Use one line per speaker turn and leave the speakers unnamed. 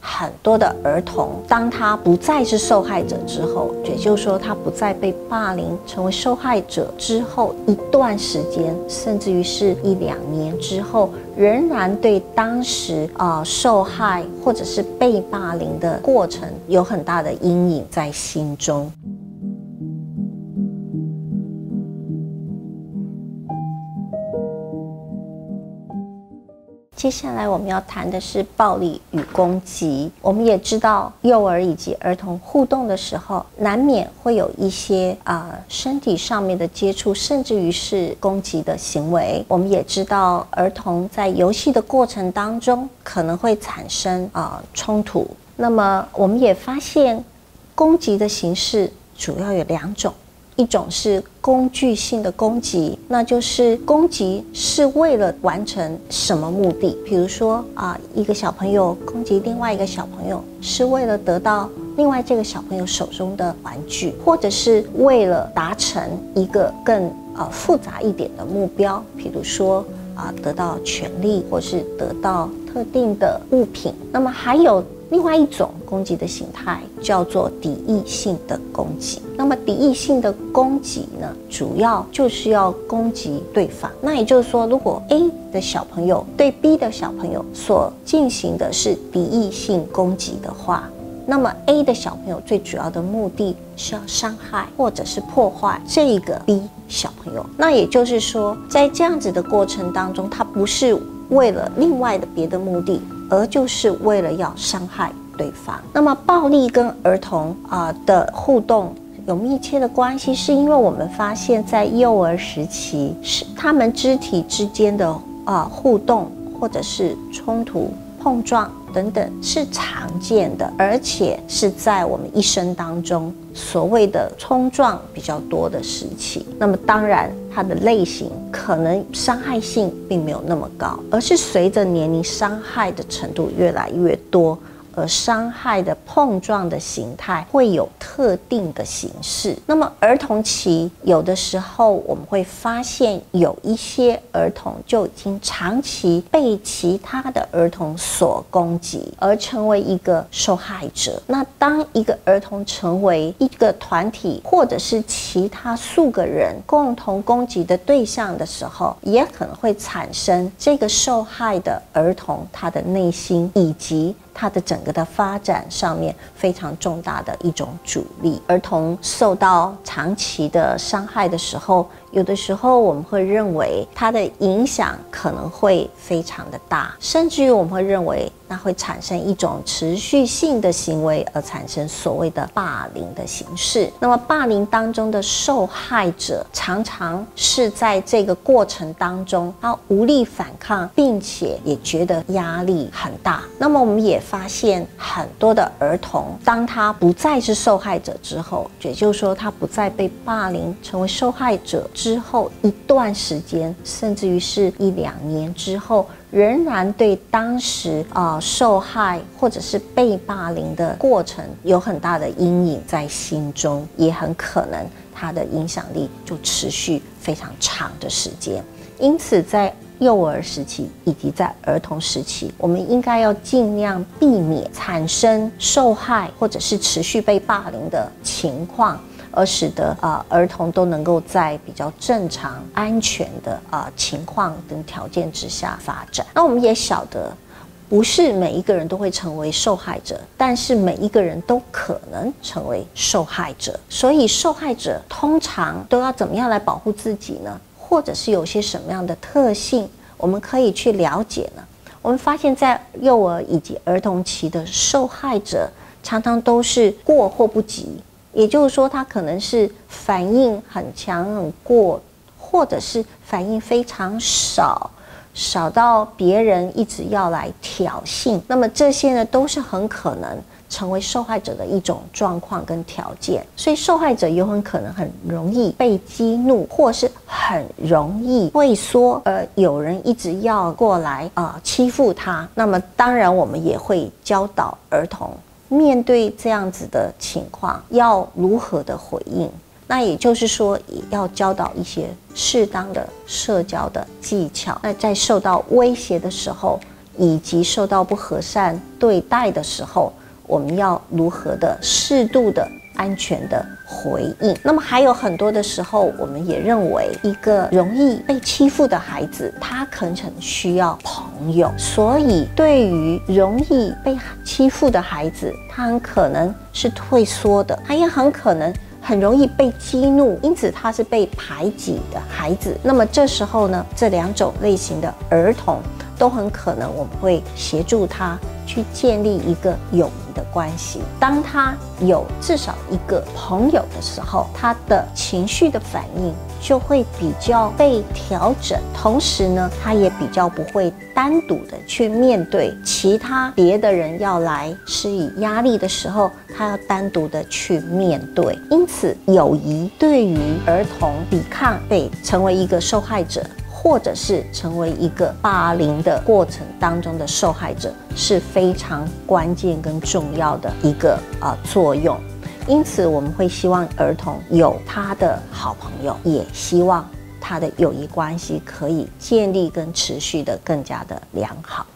很多的儿童，当他不再是受害者之后，也就是说他不再被霸凌成为受害者之后一段时间，甚至于是一两年之后，仍然对当时啊受害或者是被霸凌的过程有很大的阴影在心中。接下来我们要谈的是暴力与攻击。我们也知道，幼儿以及儿童互动的时候，难免会有一些啊身体上面的接触，甚至于是攻击的行为。我们也知道，儿童在游戏的过程当中可能会产生啊冲突。那么，我们也发现，攻击的形式主要有两种。一种是工具性的攻击，那就是攻击是为了完成什么目的？比如说啊，一个小朋友攻击另外一个小朋友，是为了得到另外这个小朋友手中的玩具，或者是为了达成一个更啊复杂一点的目标，比如说啊得到权利，或是得到特定的物品。那么还有。另外一种攻击的形态叫做敌意性的攻击。那么敌意性的攻击呢，主要就是要攻击对方。那也就是说，如果 A 的小朋友对 B 的小朋友所进行的是敌意性攻击的话，那么 A 的小朋友最主要的目的是要伤害或者是破坏这个 B 小朋友。那也就是说，在这样子的过程当中，他不是为了另外的别的目的。而就是为了要伤害对方。那么，暴力跟儿童啊的互动有密切的关系，是因为我们发现，在幼儿时期，是他们肢体之间的啊互动，或者是冲突、碰撞。等等是常见的，而且是在我们一生当中所谓的冲撞比较多的时期。那么当然，它的类型可能伤害性并没有那么高，而是随着年龄伤害的程度越来越多。和伤害的碰撞的形态会有特定的形式。那么儿童期有的时候我们会发现有一些儿童就已经长期被其他的儿童所攻击，而成为一个受害者。那当一个儿童成为一个团体或者是其他数个人共同攻击的对象的时候，也可能会产生这个受害的儿童他的内心以及。他的整个的发展上面非常重大的一种阻力。儿童受到长期的伤害的时候。有的时候我们会认为它的影响可能会非常的大，甚至于我们会认为那会产生一种持续性的行为，而产生所谓的霸凌的形式。那么霸凌当中的受害者常常是在这个过程当中，他无力反抗，并且也觉得压力很大。那么我们也发现很多的儿童，当他不再是受害者之后，也就是说他不再被霸凌成为受害者。之后一段时间，甚至于是一两年之后，仍然对当时啊受害或者是被霸凌的过程有很大的阴影在心中，也很可能他的影响力就持续非常长的时间。因此，在幼儿时期以及在儿童时期，我们应该要尽量避免产生受害或者是持续被霸凌的情况。而使得啊儿童都能够在比较正常、安全的啊情况等条件之下发展。那我们也晓得，不是每一个人都会成为受害者，但是每一个人都可能成为受害者。所以，受害者通常都要怎么样来保护自己呢？或者是有些什么样的特性，我们可以去了解呢？我们发现，在幼儿以及儿童期的受害者，常常都是过或不及。也就是说，他可能是反应很强、很过，或者是反应非常少，少到别人一直要来挑衅。那么这些呢，都是很可能成为受害者的一种状况跟条件。所以受害者有很可能很容易被激怒，或是很容易畏缩，而有人一直要过来啊欺负他。那么当然，我们也会教导儿童。面对这样子的情况，要如何的回应？那也就是说，也要教导一些适当的社交的技巧。那在受到威胁的时候，以及受到不和善对待的时候，我们要如何的适度的。安全的回应。那么还有很多的时候，我们也认为一个容易被欺负的孩子，他可能需要朋友。所以，对于容易被欺负的孩子，他很可能是退缩的，他也很可能很容易被激怒，因此他是被排挤的孩子。那么这时候呢，这两种类型的儿童都很可能，我们会协助他去建立一个友。的关系，当他有至少一个朋友的时候，他的情绪的反应就会比较被调整，同时呢，他也比较不会单独的去面对其他别的人要来施以压力的时候，他要单独的去面对。因此，友谊对于儿童抵抗被成为一个受害者。或者是成为一个霸凌的过程当中的受害者是非常关键跟重要的一个啊作用，因此我们会希望儿童有他的好朋友，也希望他的友谊关系可以建立跟持续的更加的良好。